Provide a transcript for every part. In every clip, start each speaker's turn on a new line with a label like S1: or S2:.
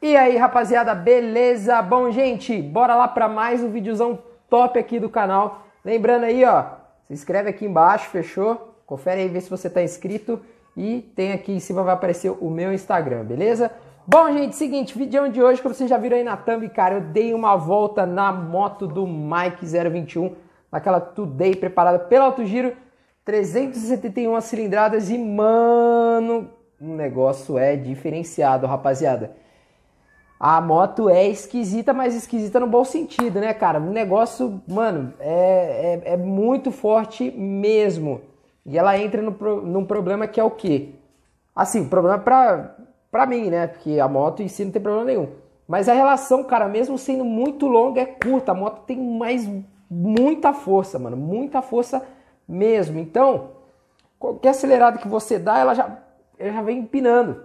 S1: E aí, rapaziada, beleza? Bom, gente, bora lá para mais um videozão top aqui do canal. Lembrando aí, ó, se inscreve aqui embaixo, fechou? Confere aí, vê se você tá inscrito. E tem aqui em cima vai aparecer o meu Instagram, beleza? Bom, gente, seguinte, vídeo de hoje, como vocês já viram aí na thumb, cara, eu dei uma volta na moto do Mike 021, naquela Today preparada pelo Alto Giro, 371 cilindradas e, mano, o negócio é diferenciado, rapaziada. A moto é esquisita, mas esquisita no bom sentido, né, cara? O negócio, mano, é, é, é muito forte mesmo. E ela entra no, num problema que é o quê? Assim, problema pra, pra mim, né? Porque a moto em si não tem problema nenhum. Mas a relação, cara, mesmo sendo muito longa, é curta. A moto tem mais muita força, mano. Muita força mesmo. Então, qualquer acelerado que você dá, ela já, ela já vem empinando.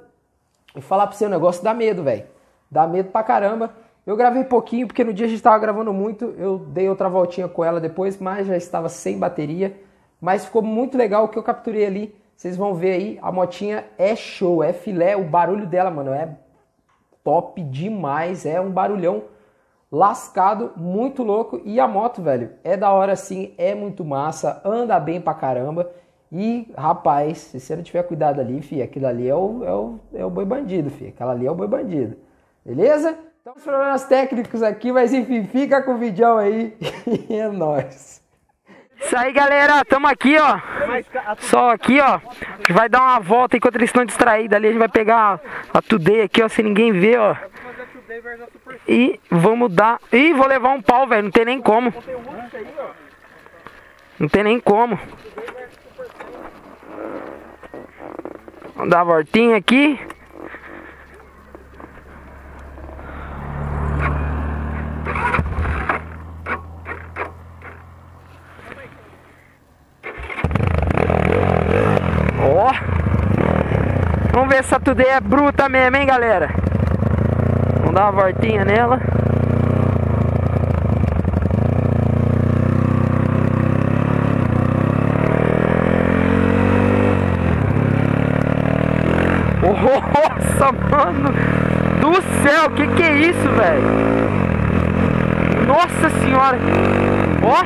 S1: E falar pra você, o negócio dá medo, velho. Dá medo pra caramba. Eu gravei pouquinho, porque no dia a gente estava gravando muito. Eu dei outra voltinha com ela depois, mas já estava sem bateria. Mas ficou muito legal o que eu capturei ali. Vocês vão ver aí, a motinha é show, é filé. O barulho dela, mano, é top demais. É um barulhão lascado, muito louco. E a moto, velho, é da hora sim, é muito massa, anda bem pra caramba. E, rapaz, se você não tiver cuidado ali, fi, aquilo ali é o, é o, é o boi bandido, fi. Aquela ali é o boi bandido. Beleza? Então, os problemas técnicos aqui, mas enfim, fica com o vídeo aí e é nóis. Isso aí, galera, tamo aqui, ó. Só aqui, ó. A gente vai dar uma volta enquanto eles estão distraídos ali. A gente vai pegar a Today aqui, ó, sem ninguém ver, ó. E vamos dar... Ih, vou levar um pau, velho. Não tem nem como. Não tem nem como. Vamos dar a voltinha aqui. Ó. Vamos ver se essa Today é bruta mesmo, hein, galera. Vamos dar uma voltinha nela. Nossa, mano do céu, que que é isso, velho? Nossa senhora. Ó.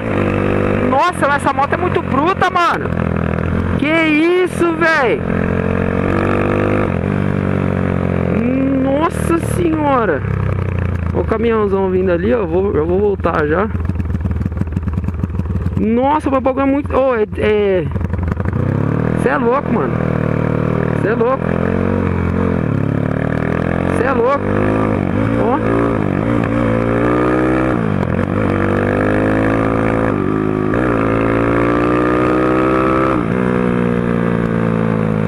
S1: Nossa, essa moto é muito bruta, mano. Que isso, velho? Nossa senhora. O caminhãozão vindo ali, ó. Vou, eu vou voltar já. Nossa, o bagulho é muito. Oh, é. Você é... é louco, mano. Você é louco. Você é louco. Ó.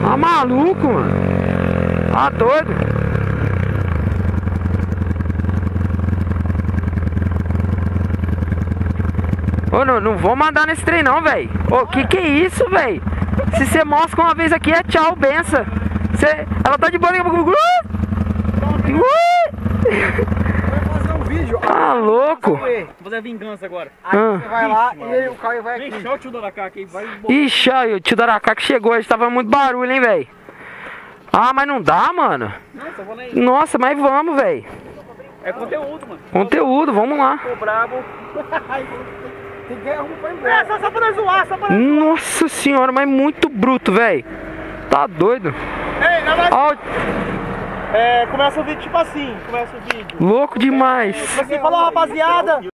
S1: Tá maluco, mano. Tá doido. Ô, não, não vou mandar nesse trem não, velho. Ô, que que é isso, velho? Se você mostra uma vez aqui, é tchau, benção. Cê, ela tá de boa. Tá louco?
S2: Vou fazer a vingança agora.
S1: Aí ah.
S3: você vai lá Ixi, e aí o Caio vai aqui.
S2: Ixi, olha o tio Daracá aqui. Vai
S1: Ixi, olha o tio Daracá que chegou. A gente tava muito barulho, hein, velho. Ah, mas não dá, mano.
S2: Nossa, vou nem...
S1: Nossa, mas vamos, velho.
S2: É conteúdo, mano.
S1: Conteúdo, vamos lá.
S2: Tô brabo.
S3: Tem que ganhar pra embora. É,
S2: só, só pra nós zoar, só pra nós
S1: Nossa senhora, mas muito bruto, velho. Tá doido.
S2: Ei, na verdade... É, começa o vídeo tipo assim, começa o vídeo.
S1: Louco demais.
S2: Você falou, rapaziada.